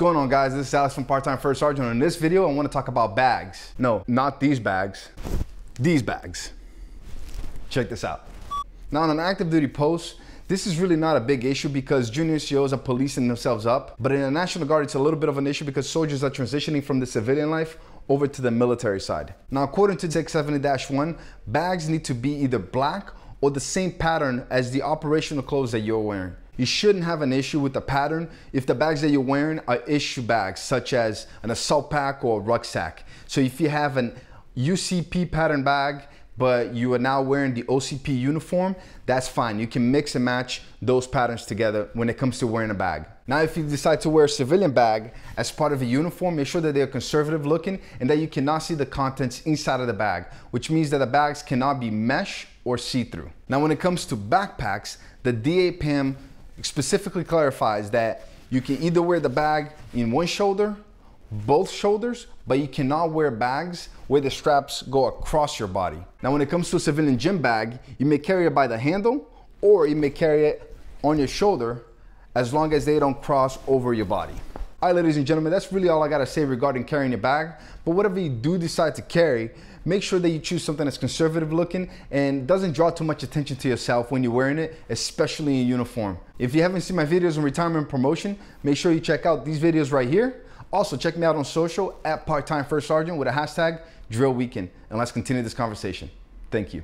going on guys? This is Alex from Part-Time First Sergeant. In this video, I want to talk about bags. No, not these bags, these bags. Check this out. Now on an active duty post, this is really not a big issue because junior COs are policing themselves up. But in the National Guard, it's a little bit of an issue because soldiers are transitioning from the civilian life over to the military side. Now, according to 670-1, bags need to be either black or the same pattern as the operational clothes that you're wearing. You shouldn't have an issue with the pattern if the bags that you're wearing are issue bags, such as an assault pack or rucksack. So if you have an UCP pattern bag but you are now wearing the OCP uniform, that's fine. You can mix and match those patterns together when it comes to wearing a bag. Now, if you decide to wear a civilian bag as part of a uniform, make sure that they're conservative looking and that you cannot see the contents inside of the bag, which means that the bags cannot be mesh or see-through. Now, when it comes to backpacks, the DA PAM specifically clarifies that you can either wear the bag in one shoulder both shoulders, but you cannot wear bags where the straps go across your body. Now, when it comes to a civilian gym bag, you may carry it by the handle or you may carry it on your shoulder as long as they don't cross over your body. All right, ladies and gentlemen, that's really all I gotta say regarding carrying your bag. But whatever you do decide to carry, make sure that you choose something that's conservative looking and doesn't draw too much attention to yourself when you're wearing it, especially in uniform. If you haven't seen my videos on retirement promotion, make sure you check out these videos right here. Also, check me out on social at part-time first sergeant with a hashtag drill weekend. And let's continue this conversation. Thank you.